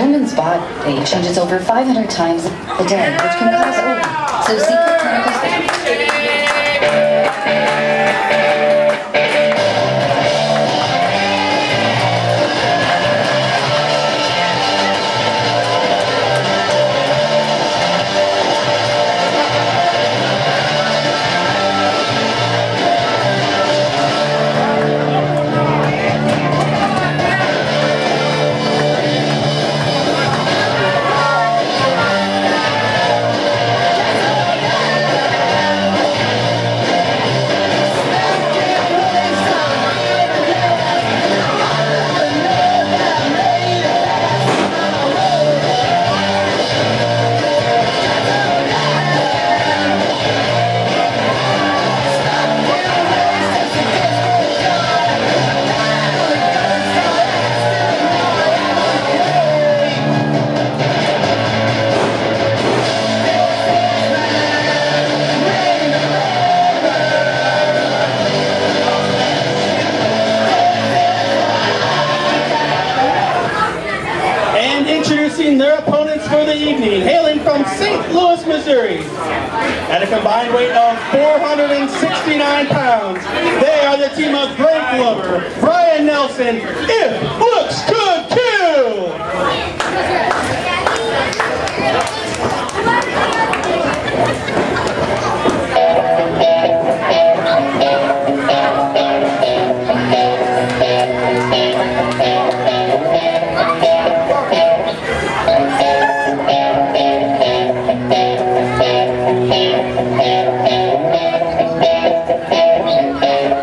Newman's body changes over 500 times a day, which can cause. So secret clinical... St. Louis, Missouri. At a combined weight of 469 pounds, they are the team of Greg Glover, Brian Nelson, If! Thank you.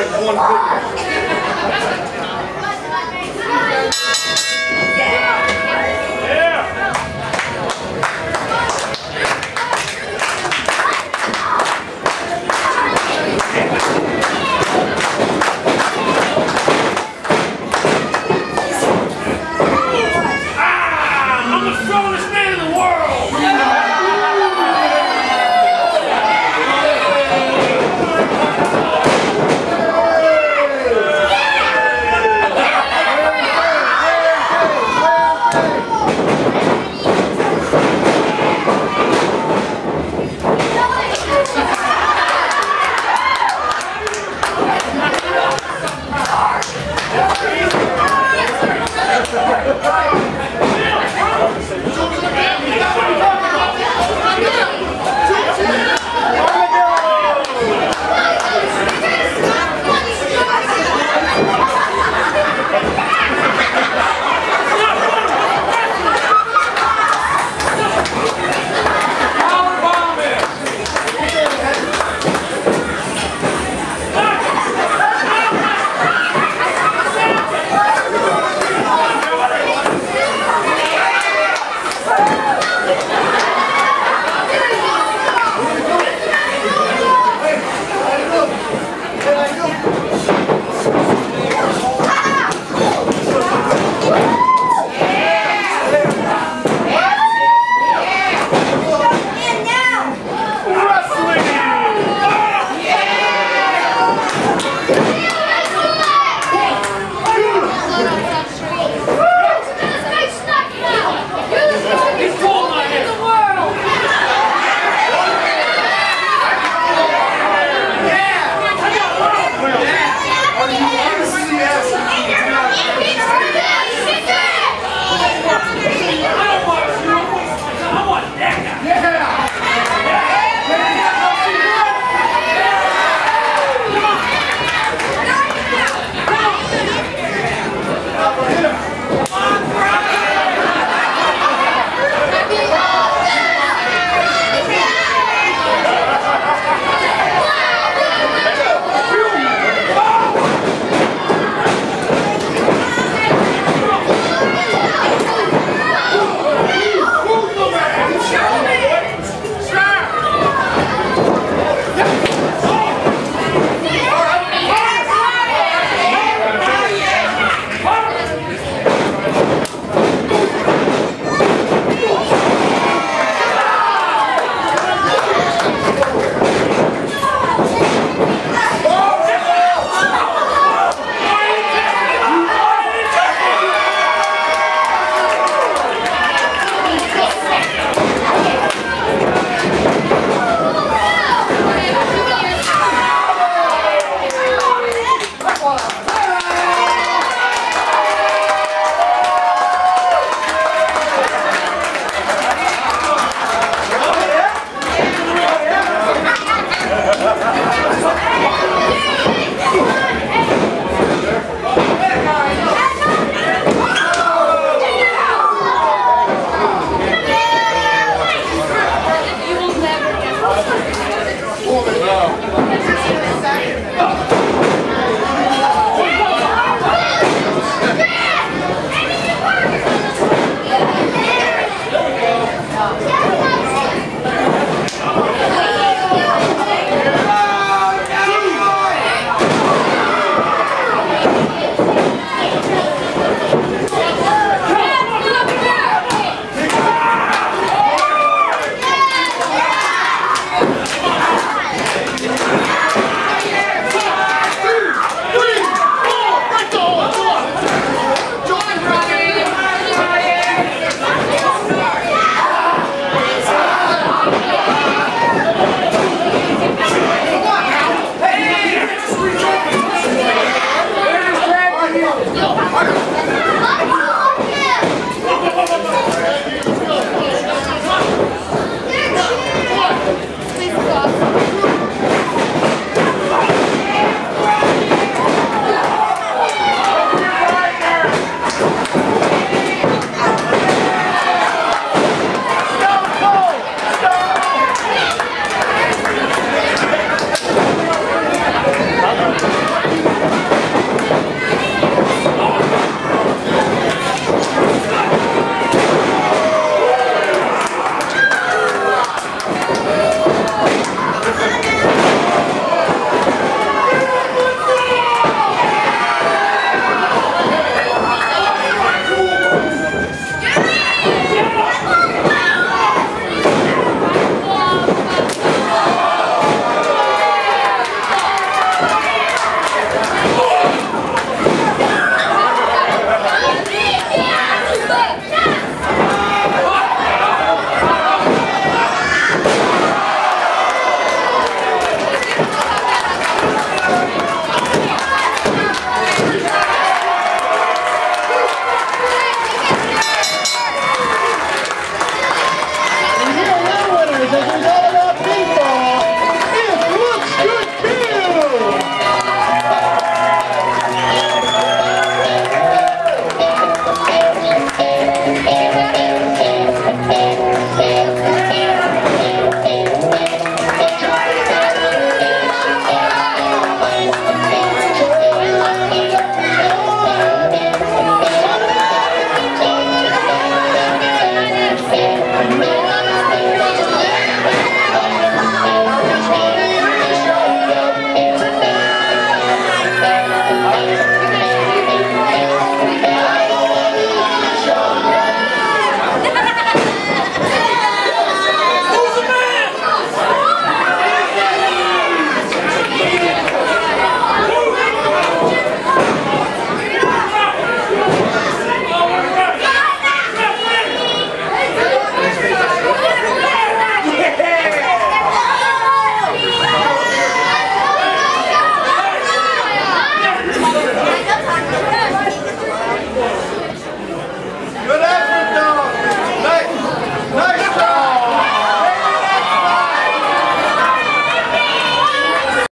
like one video.